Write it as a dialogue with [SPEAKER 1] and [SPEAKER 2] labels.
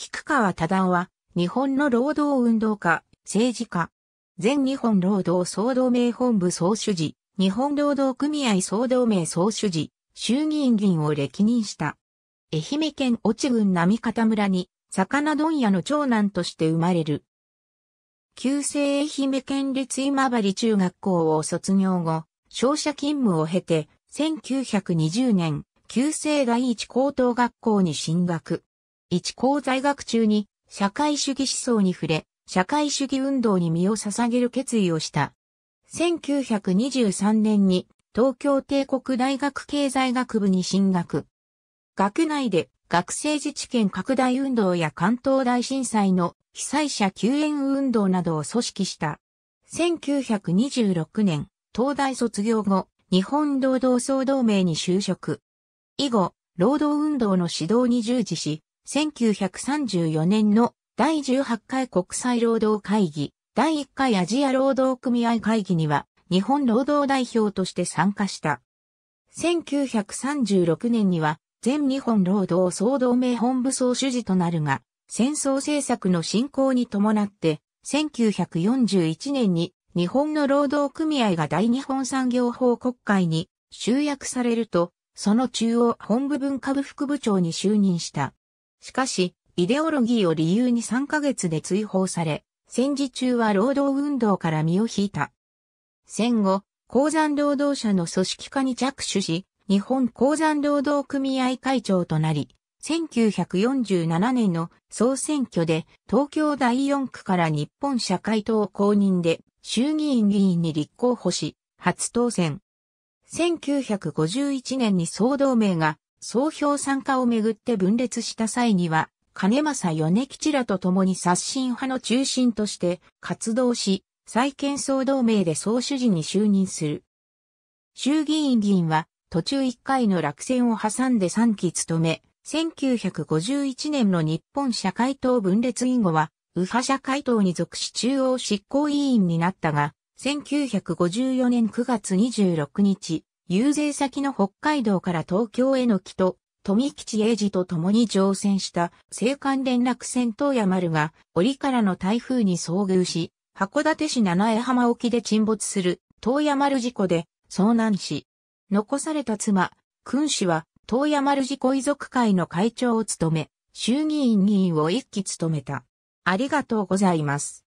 [SPEAKER 1] 菊川忠夫は、日本の労働運動家、政治家。全日本労働総同盟本部総主事、日本労働組合総同盟総主事、衆議院議員を歴任した。愛媛県越智郡並方村に、魚問屋の長男として生まれる。旧制愛媛県立今治中学校を卒業後、商社勤務を経て、1920年、旧制第一高等学校に進学。一高在学中に社会主義思想に触れ、社会主義運動に身を捧げる決意をした。1923年に東京帝国大学経済学部に進学。学内で学生自治権拡大運動や関東大震災の被災者救援運動などを組織した。1926年、東大卒業後、日本労働総同盟に就職。以後、労働運動の指導に従事し、1934年の第18回国際労働会議、第1回アジア労働組合会議には、日本労働代表として参加した。1936年には、全日本労働総同盟本部総主事となるが、戦争政策の進行に伴って、1941年に日本の労働組合が大日本産業法国会に集約されると、その中央本部文化部副部長に就任した。しかし、イデオロギーを理由に3ヶ月で追放され、戦時中は労働運動から身を引いた。戦後、鉱山労働者の組織化に着手し、日本鉱山労働組合会長となり、1947年の総選挙で東京第4区から日本社会党公認で衆議院議員に立候補し、初当選。1951年に総同盟が総評参加をめぐって分裂した際には、金正米吉らと共に刷新派の中心として活動し、再建総同盟で総主事に就任する。衆議院議員は途中1回の落選を挟んで3期務め、1951年の日本社会党分裂以後は、右派社会党に属し中央執行委員になったが、1954年9月26日、遊説先の北海道から東京への帰と、富吉英二と共に乗船した青函連絡船東山丸が、折からの台風に遭遇し、函館市七重浜沖で沈没する東山丸事故で遭難し、残された妻、君氏は東山丸事故遺族会の会長を務め、衆議院議員を一期務めた。ありがとうございます。